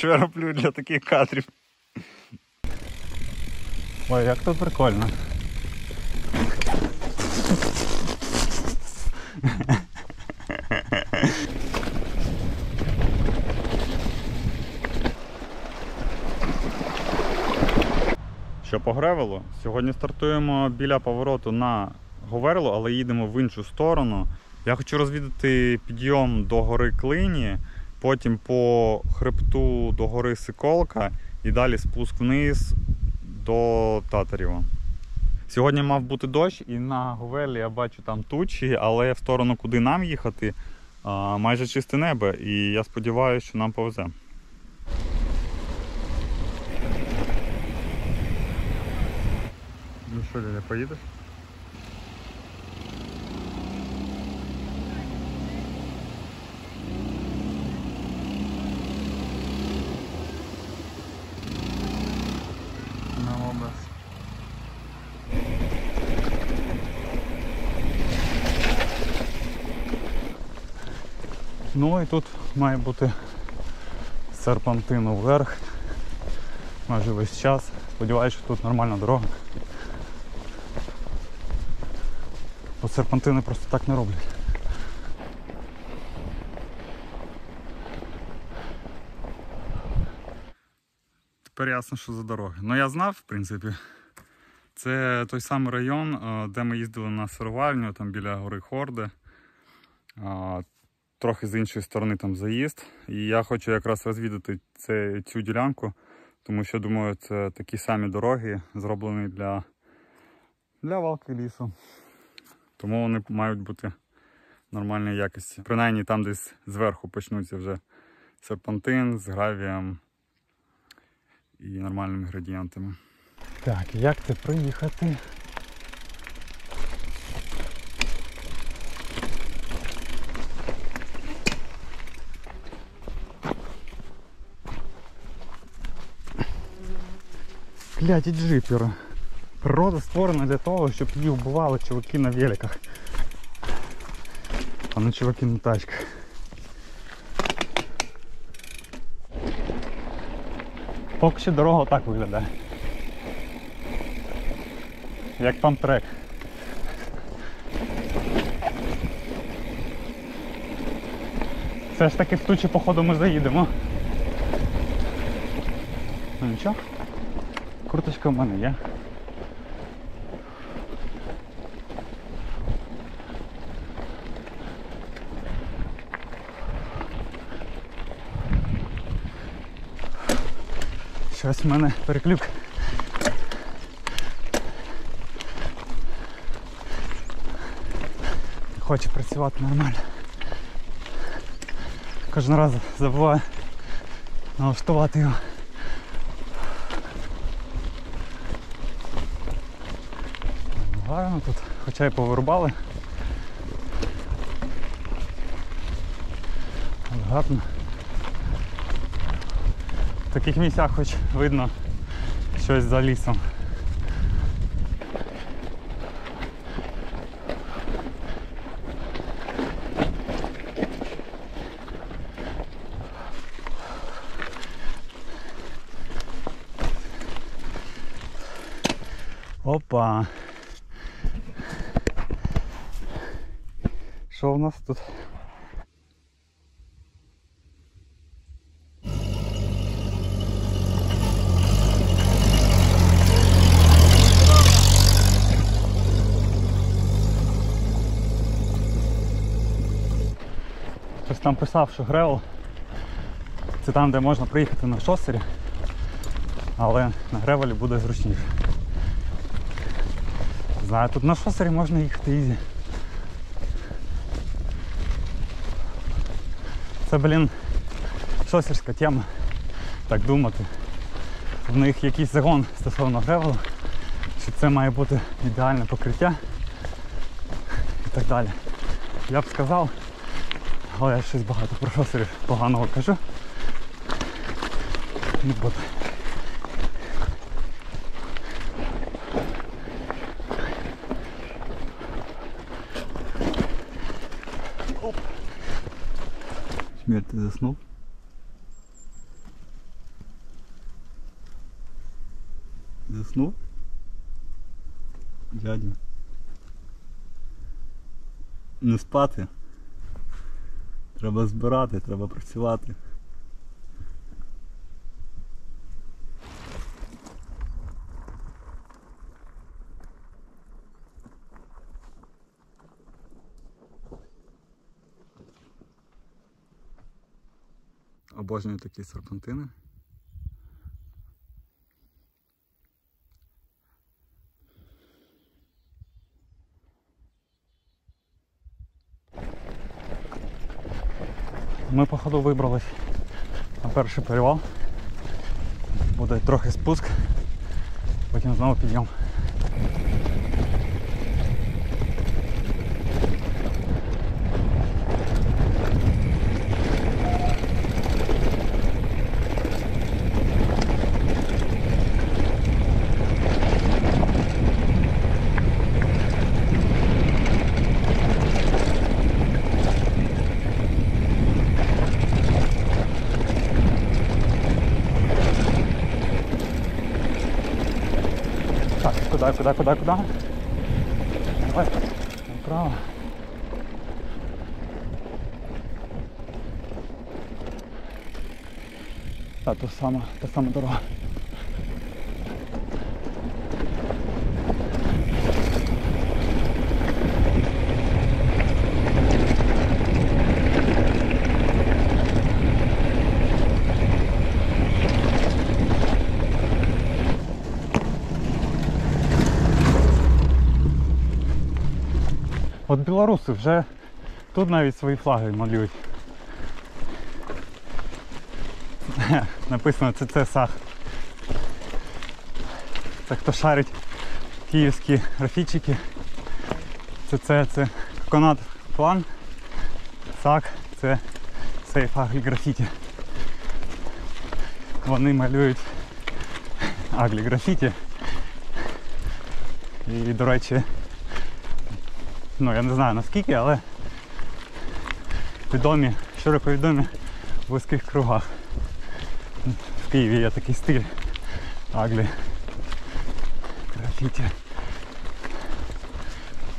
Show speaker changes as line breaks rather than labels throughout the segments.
що я роблю для таких кадрів. Ой, як тут прикольно. Що по гревелу? Сьогодні стартуємо біля повороту на Говерлу, але їдемо в іншу сторону. Я хочу розвідати підйом до гори Клині, потім по хребту до гори Сиколка і далі спуск вниз до Татарєва. Сьогодні мав бути дощ, і на Говерлі я бачу там тучі, але в сторону, куди нам їхати, майже чисте небо. І я сподіваюся, що нам повезе. Ну що, Ліля, поїдеш? На образ. Ну і тут має бути серпантин вверх майже весь час. Сподіваюся, що тут нормальна дорога. Бо серпантини просто так не роблять. Тепер ясно, що за дороги. Ну я знав, в принципі. Це той самий район, е, де ми їздили на сировальню, там біля гори Хорди. Трохи з іншої сторони там заїзд. І я хочу якраз розвідати це, цю ділянку, тому що думаю, це такі самі дороги, зроблені для, для валки лісу. Тому вони мають бути нормальної якості. Принаймні там десь зверху почнуться вже серпантин з гравієм і нормальними градієнтами. Так, як це проїхати? Кляті джипери. Природа створена для того, щоб її вбивали чуваки на великах. А не чуваки на тачках. Поки що дорога отак виглядає. Як там трек. Все ж таки в тучі походу ми заїдемо. Ну нічого. Курточка в мене є. Щось в мене переклюк. Не Хоче працювати нормально. Кожен раз забуваю налаштувати його. Гарно тут, хоча й повирубали. Гарно. В таких місцях хоч видно щось за лісом. Опа. Що у нас тут? Хтось там писав, що Гревел це там, де можна приїхати на шосері, але на Гревелі буде зручніше. Знаю, тут на шосері можна їхати easy. Це, блін, шосерська тема, так думати. В них якийсь загон стосовно гревелу, що це має бути ідеальне покриття і так далі. Я б сказав, але я щось багато про шосерів поганого кажу. Не буду. Не спати. Треба збирати, треба працювати. Обожнюю такі серпантини. Ми походу вибрались на перший перевал. Буде трохи спуск, потім знову підйом. Так, куда, куда, куда, куда? Давай, направо. Та, та сама, та сама дорога. От білоруси вже тут навіть свої флаги малюють. Написано ЦЦ Сах. Це хто шарить київські графічики. ЦЦ це Конат план. САК це Сейф Аглі графіті. Вони малюють аглі графіті. І, до речі, ну я не знаю наскільки, але відомі, широко відомі в вузьких кругах. В Києві є такий стиль аглі графіті.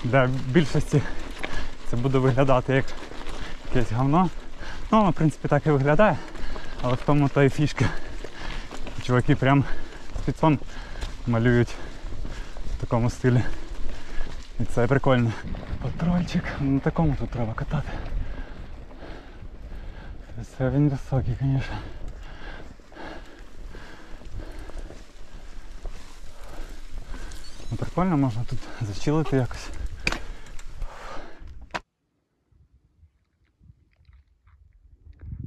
Для більшості це буде виглядати як якесь говно. Ну, в принципі, так і виглядає, але в тому та і фішка. Чуваки прям спецом малюють в такому стилі. І це прикольно. Патрольчик, на такому тут треба катати. Це він високий, звісно. Ну, прикольно можна тут зачилити якось.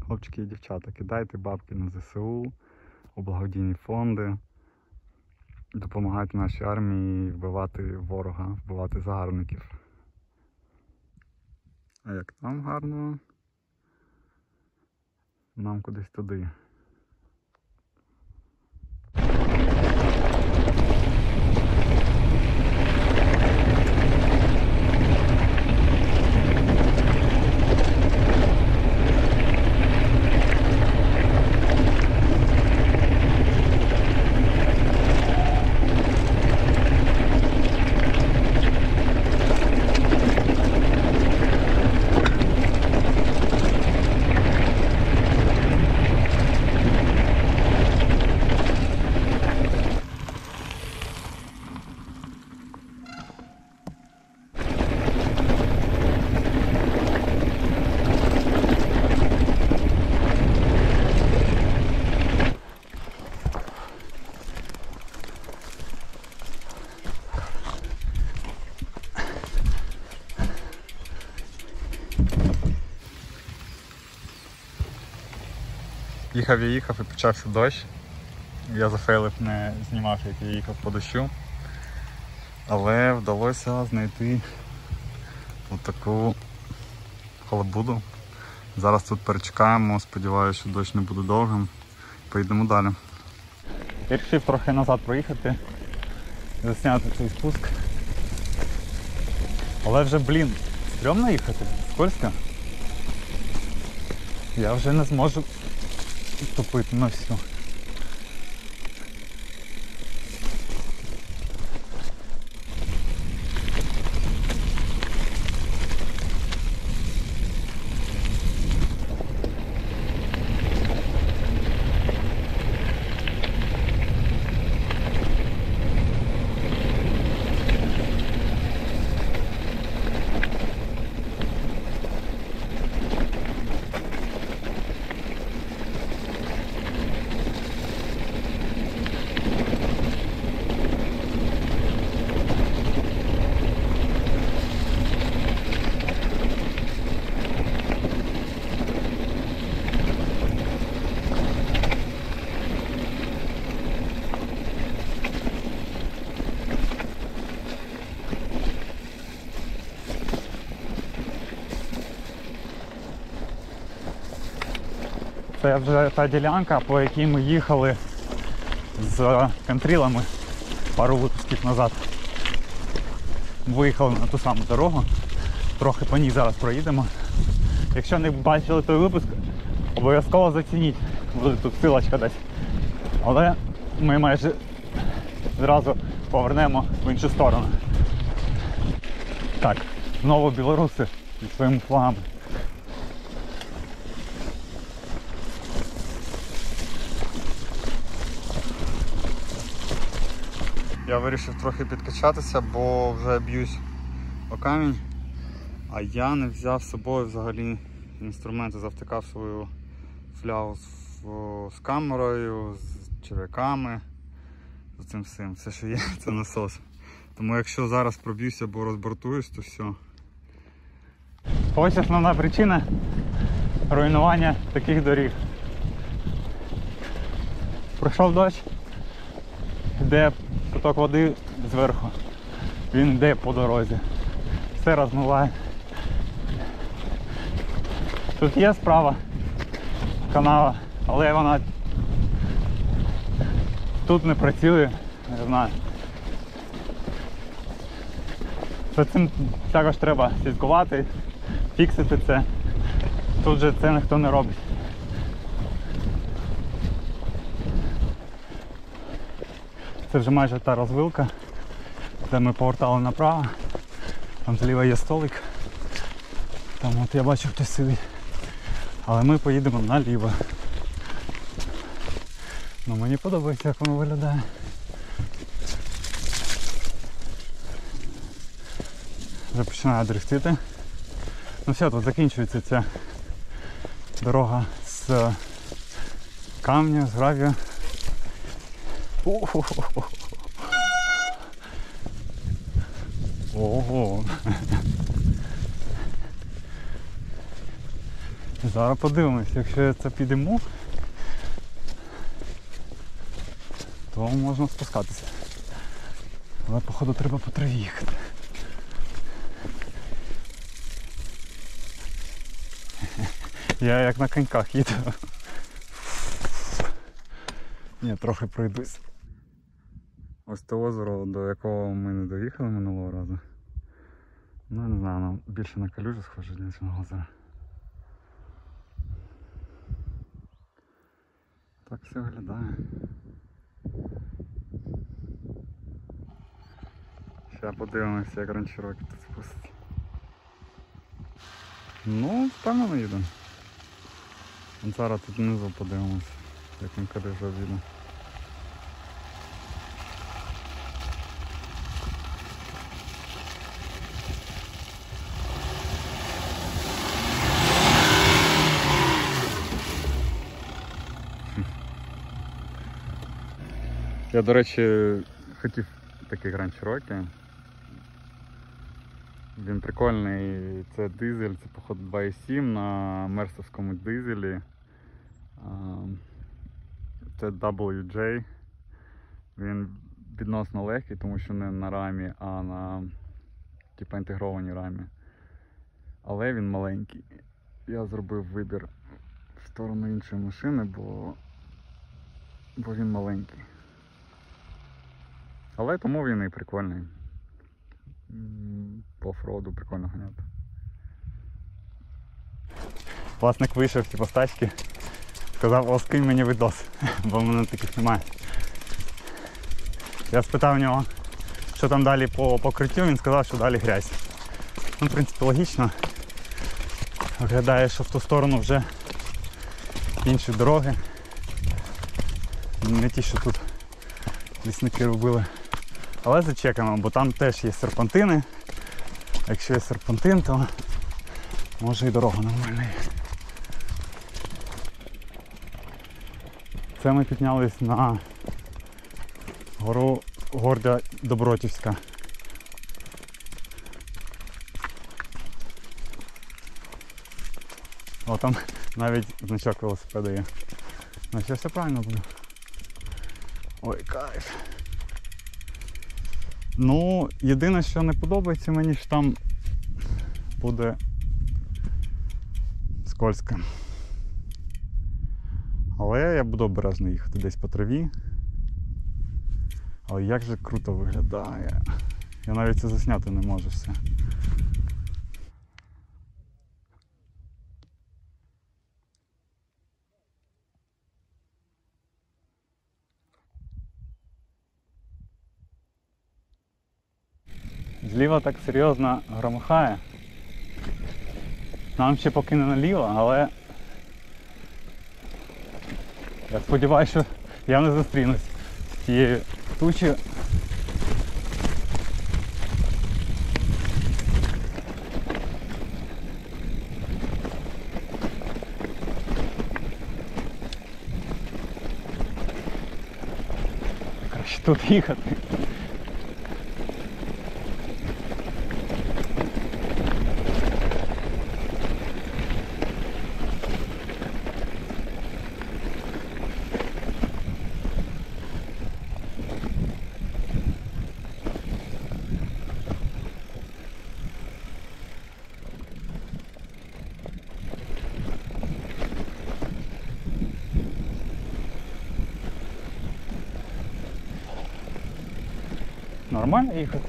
Хлопчики і дівчата, кидайте бабки на ЗСУ, у благодійні фонди. Допомагайте нашій армії вбивати ворога, вбивати загарбників. А як там гарно? Нам кудись туди. Їхав я їхав і почався дощ. Я зафейлив, не знімав, як я їхав по дощу. Але вдалося знайти отаку халабуду. Зараз тут перечекаємо, сподіваюся, що дощ не буде довгим. Поїдемо далі. Я вирішив трохи назад проїхати, засняти цей спуск. Але вже, блін, стрьомно їхати, скользко. Я вже не зможу тупити на всю. Це вже та ділянка, по якій ми їхали з контрілами пару випусків назад. Виїхали на ту саму дорогу. Трохи по ній зараз проїдемо. Якщо не бачили той випуск, обов'язково зацініть. Буде тут силочка десь. Але ми майже зразу повернемо в іншу сторону. Так, знову білоруси зі своїми флагами. Я вирішив трохи підкачатися, бо вже б'юсь о камінь. А я не взяв з собою взагалі інструменти, завтикав свою флягу з, камерою, з черв'яками, з цим всім. Все, що є, це насос. Тому якщо зараз проб'юся або розбортуюсь, то все. Ось основна причина руйнування таких доріг. Пройшов дощ, йде поток води зверху. Він йде по дорозі. Все розмиває. Тут є справа канава, але вона тут не працює, не знаю. За цим також треба слідкувати, фіксити це. Тут же це ніхто не робить. Це вже майже та розвилка, де ми повертали направо. Там зліва є столик. Там от я бачу хтось сидить. Але ми поїдемо наліво. Ну мені подобається, як воно виглядає. Вже починає дрифтити. Ну все, тут закінчується ця дорога з камня, з гравію. О-хо-хо-хо. Ого. Зараз подивимось, якщо це піде мух, то можна спускатися. Але походу треба по траві їхати. Я як на коньках їду. Ні, трохи пройдусь. Ось те озеро, до якого ми не доїхали минулого разу. Ну не знаю, воно більше на калюжу схоже, ніж на озеро. Так все виглядає. Ще подивимося, як ранчероки тут спустить. Ну, впевнено їде. Зараз тут внизу подивимося, як він калюжу обійде. Я, до речі, хотів такий Grand Cherokee. Він прикольний, це дизель, це походу 2.7 на мерсовському дизелі. Це WJ. Він відносно легкий, тому що не на рамі, а на типу, інтегрованій рамі. Але він маленький. Я зробив вибір в сторону іншої машини, бо, бо він маленький. Але тому він і прикольний. По офроду прикольно ганяти. Власник вийшов типу, з тачки, сказав, о, скинь мені відос, бо мене таких немає. Я спитав в нього, що там далі по покриттю, він сказав, що далі грязь. Ну, в принципі, логічно. Виглядає, що в ту сторону вже інші дороги. Не ті, що тут лісники робили. Але зачекаємо, бо там теж є серпантини. Якщо є серпантин, то може і дорога нормальна є. Це ми піднялись на гору Горда Добротівська. О, там навіть значок велосипеда є. Ну що все правильно буде. Ой, кайф. Ну, єдине, що не подобається мені, що там буде скользко. Але я буду обережно їхати десь по траві. Але як же круто виглядає. Я навіть це засняти не можу все. Зліва так серйозно громихає. Нам ще поки не наліво, але я сподіваюся, що я не зустрінусь з цією тучею. Краще тут їхати. Нормально їхати.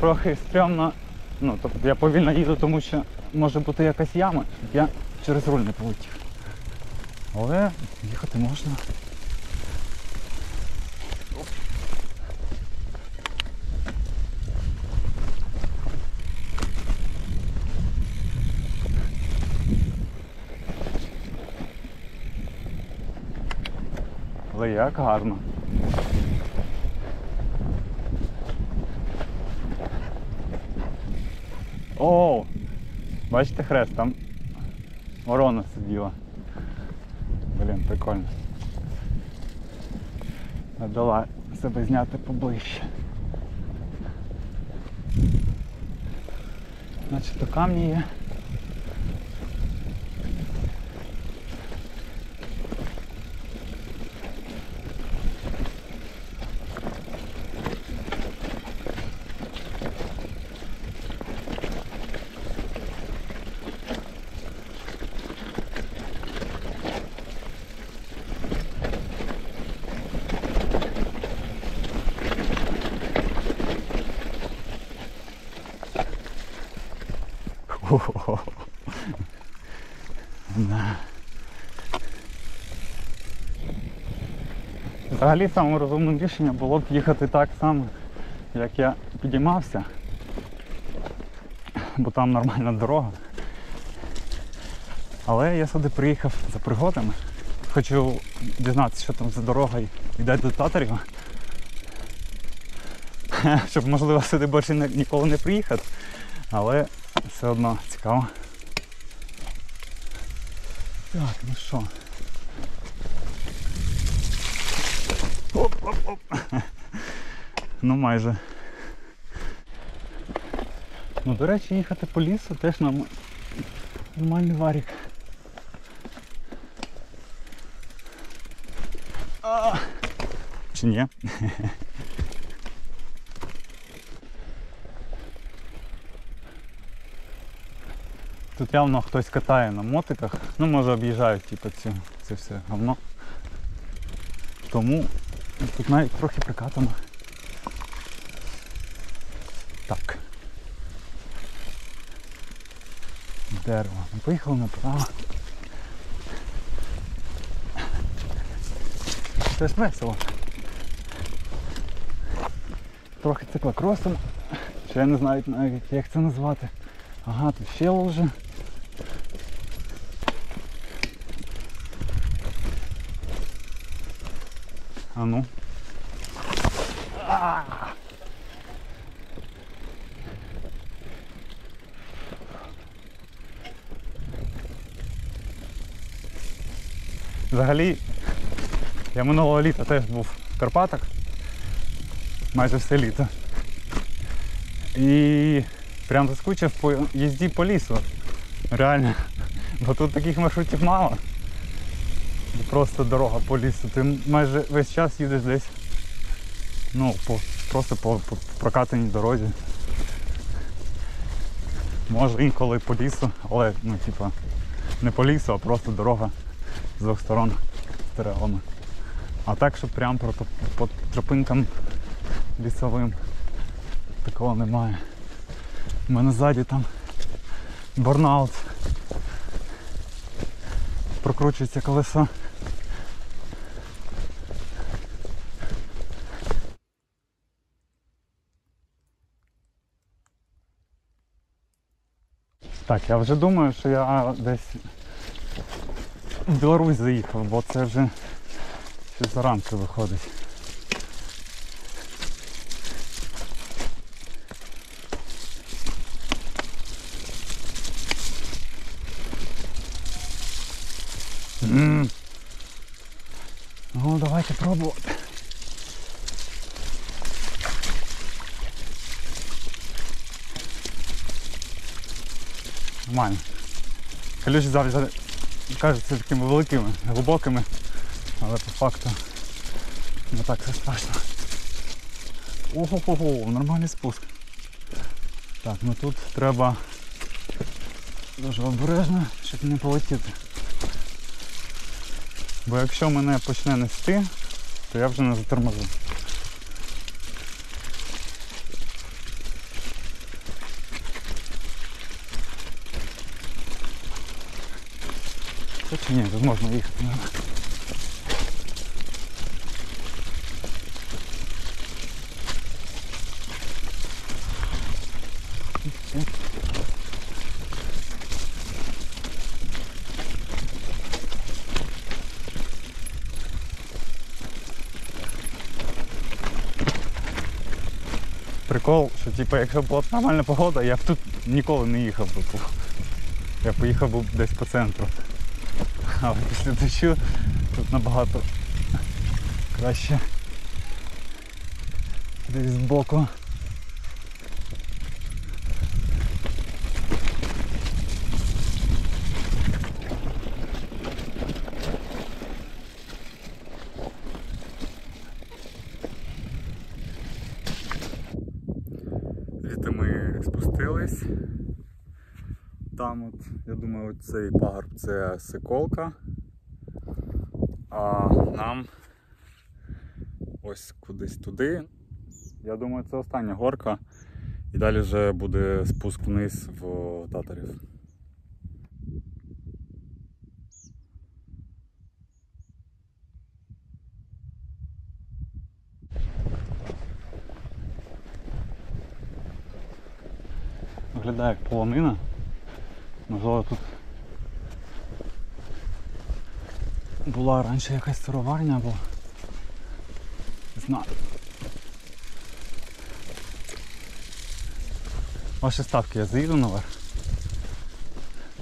Трохи стрьомно. Ну, тобто я повільно їду, тому що може бути якась яма, щоб я через руль не полетів. Але їхати можна. Але як гарно. О! Бачите хрест, там ворона сиділа. Блін, прикольно. Надала себе зняти поближче. Значить, то камні є. Да. Взагалі самим розумним рішенням було б їхати так само, як я підіймався, бо там нормальна дорога. Але я сюди приїхав за пригодами. Хочу дізнатися, що там за дорога і йде до Татарєва. Щоб можливо сюди більше ніколи не приїхати. Але все одно цікаво. Так, ну що. Оп-оп-оп. Ну майже. Ну, до речі, їхати по лісу теж нам нормальний варік. А! Чи ні? Тут явно хтось катає на мотиках. Ну, може об'їжджають типу, ці, це все говно. Тому тут навіть трохи прикатано. Так. Дерево. Ми поїхали направо. Це ж весело. Трохи циклокросом. Ще я не знаю навіть як це назвати. Ага, тут ще лужа. А ну. А! Взагалі, я минулого літа теж був в Карпатах. Майже все літо. І прям заскучив по їзді по лісу. Реально. Бо тут таких маршрутів мало. Просто дорога по лісу. Ти майже весь час їдеш десь. Ну, по, просто по, по прокатаній дорозі. Може інколи по лісу, але ну типа не по лісу, а просто дорога з двох сторон деревами. А так, щоб прямо по, тропинкам лісовим такого немає. У мене ззаді там борнаут. Прокручується колесо. Так, я вже думаю, що я десь в Білорусь заїхав, бо це вже щось заранку виходить. М. Ну, давайте пробувати. Нормально. Калюші завжди кажуться такими великими, глибокими, але по факту не так все страшно. Ого-го, нормальний спуск. Так, ну тут треба дуже обережно, щоб не полетіти. Бо якщо мене почне нести, то я вже не затормозу. Ні, тут можна їхати. Прикол, що типу, якщо була б нормальна погода, я б тут ніколи не їхав би. Я поїхав би десь по центру. Але після дощу тут набагато краще десь збоку. Звідти ми спустились. Там от, цей пагорб це Соколка. А нам ось кудись туди. Я думаю, це остання горка. І далі вже буде спуск вниз в Татарів. Виглядає як полонина. Можливо тут була раніше якась сироварня або не знаю. Ваші ставки я заїду наверх.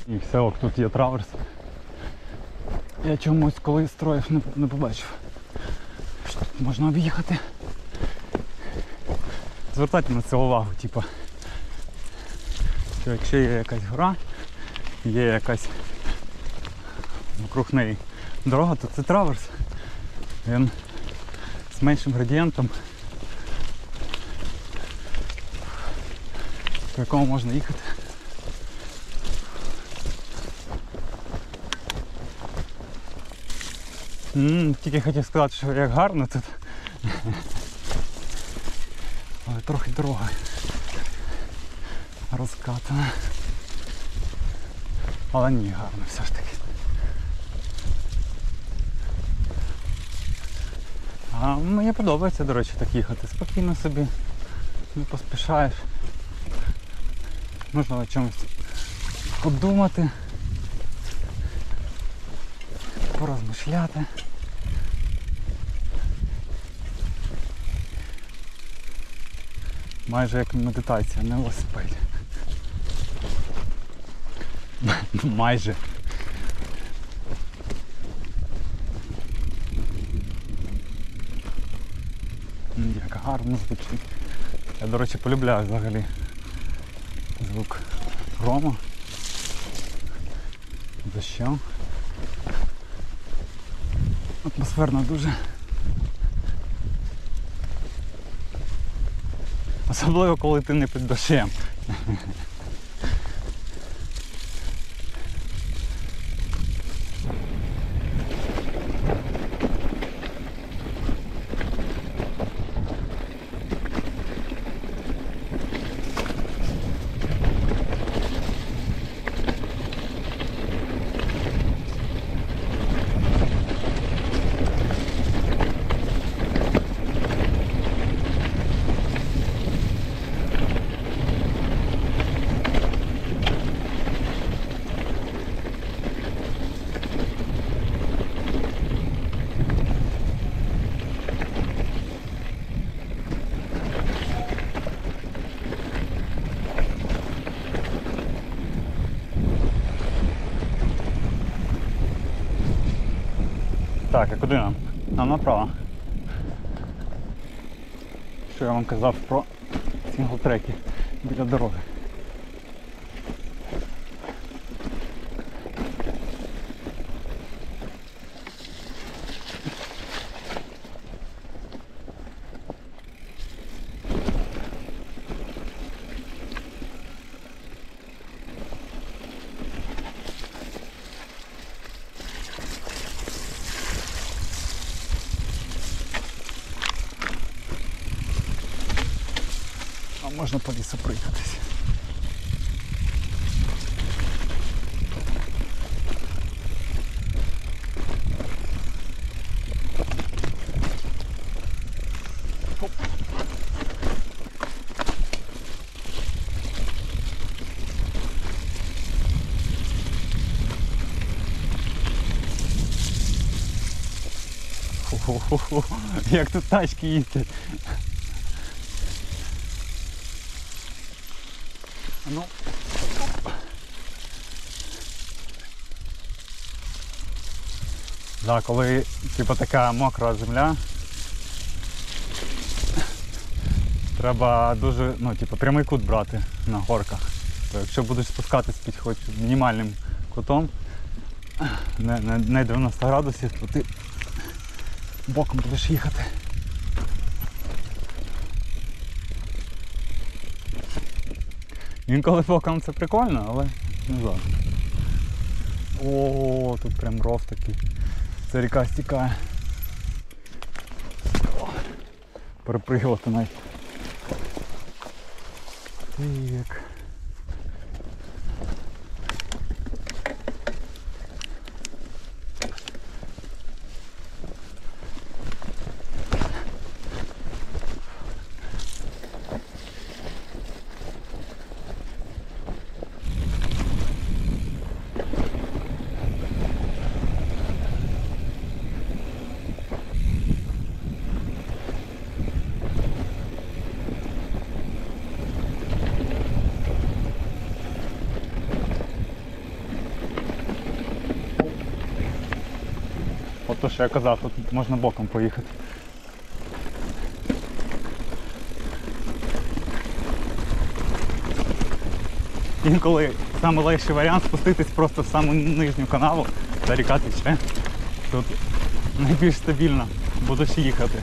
І все, ок, тут є траверс. Я чомусь коли строїв не, не побачив. Що тут можна об'їхати. Звертайте на це увагу, типа. Що якщо є якась гора, є якась вокруг неї дорога, то це траверс. Він з меншим градієнтом, по якому можна їхати. М, Тільки хотів сказати, що як гарно тут. Але трохи дорога розкатана. Але ні, гарно все ж таки. А мені подобається, до речі, так їхати. Спокійно собі, не поспішаєш. Можна о чомусь подумати, порозмишляти. Майже як медитація на велосипеді. Майже. М, Як гарно звучить. Я, до речі, полюбляю взагалі звук грому. Дощу. Атмосферно дуже. Особливо коли ти не під дощем. Так, а куди нам? Нам направо. Що я вам казав про сінглтреки біля дороги. Можна по лісу проїхатися. Оп. Як тут тачки їздять. Ну. Да, коли типу така мокра земля, треба дуже, ну, типу, прямий кут брати на горках. То якщо будеш спускатись під хоч мінімальним кутом, не, не, не 90 градусів, то ти боком будеш їхати. Інколи боком це прикольно, але не завжди. О, тут прям ров такий. Це ріка стікає. Перепригувати навіть. Так. То, що я казав, тут можна боком поїхати. Інколи найлегший варіант спуститись просто в саму нижню канаву та ріка тече. Тут найбільш стабільно будеш їхати.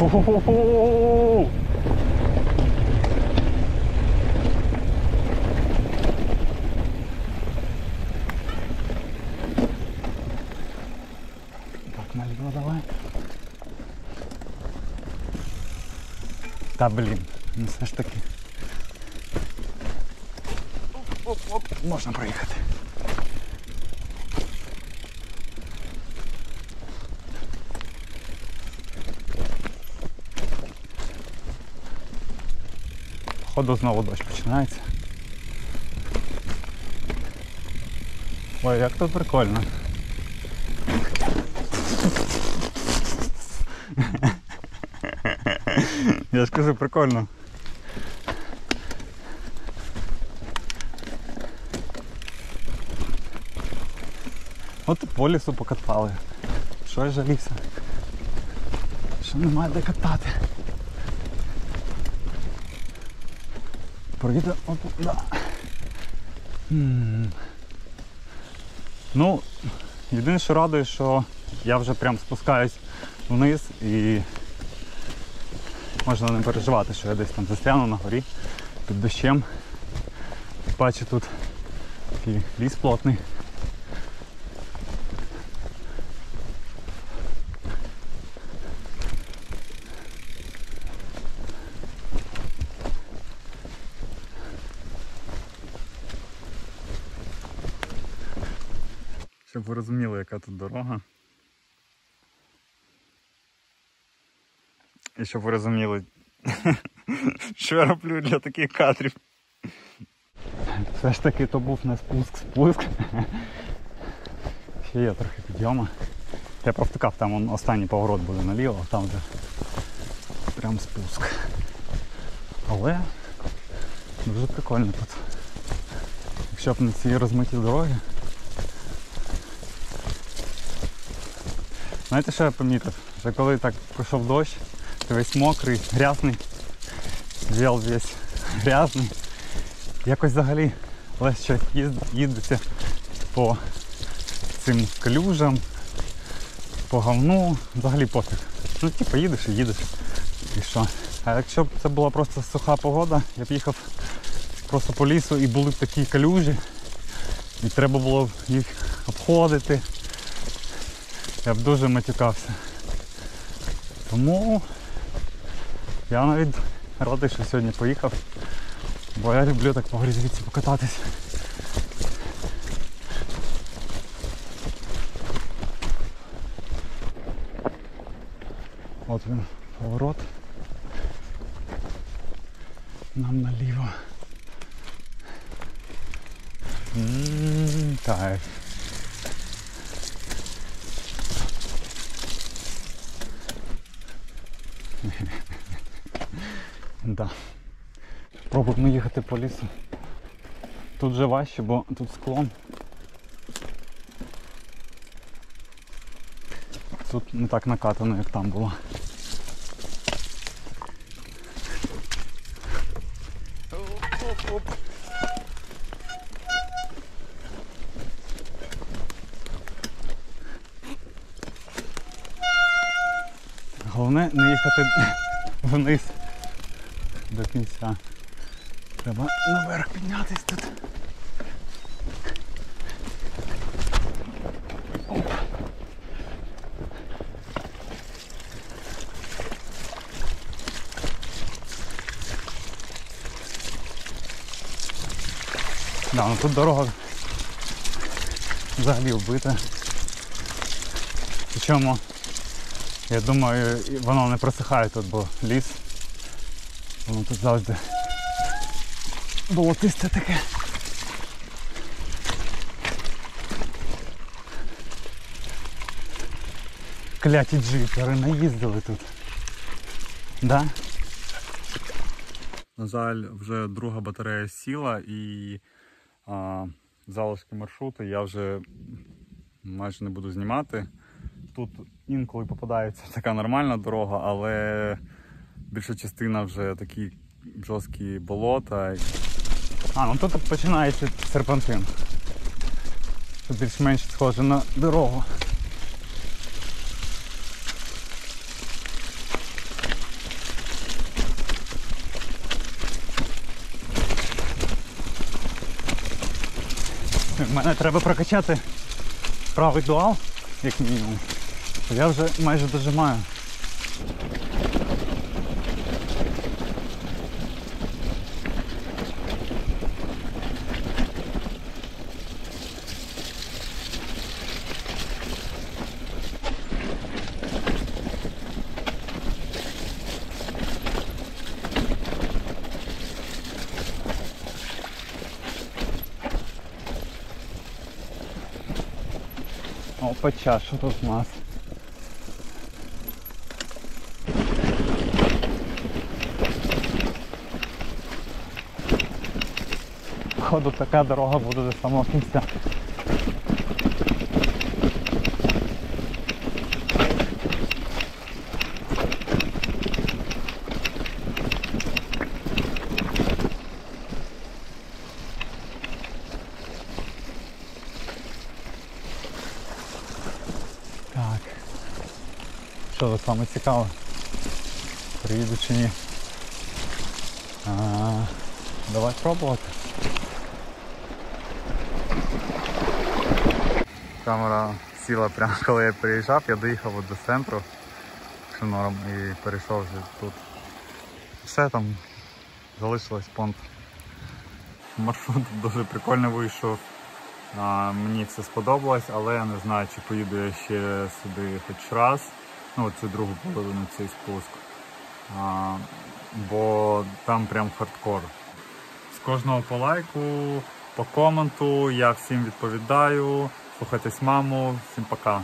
Хо-хо-хо-хо! Так, наліво давай. Та блін, ну все ж таки. Оп-оп, можна проїхати. Походу знову дощ починається. Ой, як тут прикольно. Я ж кажу, прикольно. От по лісу покатали. Що я жалівся? Що немає де катати. Проїде оп, да. Ну, єдине, що радує, що я вже прям спускаюсь вниз і можна не переживати, що я десь там застряну на горі під дощем. Бачу тут такий ліс плотний. Щоб ви розуміли, яка тут дорога. І щоб ви розуміли, що я роблю для таких кадрів. Все ж таки то був не спуск, спуск. Ще є трохи підйому. Я провтикав, там он, останній поворот буде наліво, а там вже прям спуск. Але дуже прикольно тут. Якщо б не ці розмиті дороги. Знаєте, що я помітив? Що коли так пройшов дощ, ти весь мокрий, грязний, вел весь грязний. Якось взагалі легше їзд- їздиться по цим калюжам, по говну, взагалі пофіг. Ну типу їдеш і їдеш. І що? А якщо б це була просто суха погода, я б їхав просто по лісу і були б такі калюжі, і треба було б їх обходити. Я б дуже матюкався. Тому я навіть радий, що сьогодні поїхав, бо я люблю так по грязівці покататись. От він поворот. Нам наліво. Ммм, кайф. Да. Пробуємо їхати по лісу. Тут вже важче, бо тут склон. Тут не так накатано, як там було. Головне не їхати вниз до кінця. Треба наверх піднятись тут. Да, ну тут дорога взагалі вбита. Причому, я думаю, воно не просихає тут, бо ліс. Воно тут завжди болотисте таке. Кляті джипери наїздили тут. Да? На жаль, вже друга батарея сіла і а, залишки маршруту я вже майже не буду знімати. Тут інколи попадається така нормальна дорога, але більша частина вже такі жорсткі болота. А, ну тут починається серпантин. Тут більш-менш схоже на дорогу. Мене треба прокачати правий дуал, як мінімум. Я вже майже дожимаю. Опача, що тут у нас? Походу така дорога буде до самого кінця. Так. Що тут саме цікаве? Приїду чи ні? А, давай пробувати. Камера сіла прямо коли я приїжджав, я доїхав до центру шинором і перейшов вже тут. Все там залишилось понт. Маршрут дуже прикольно вийшов. А, мені це сподобалось, але я не знаю, чи поїду я ще сюди хоч раз. Ну, цю другу половину цей спуск. А, бо там прям хардкор. З кожного по лайку, по коменту. Я всім відповідаю. Слухайтесь маму. Всім пока.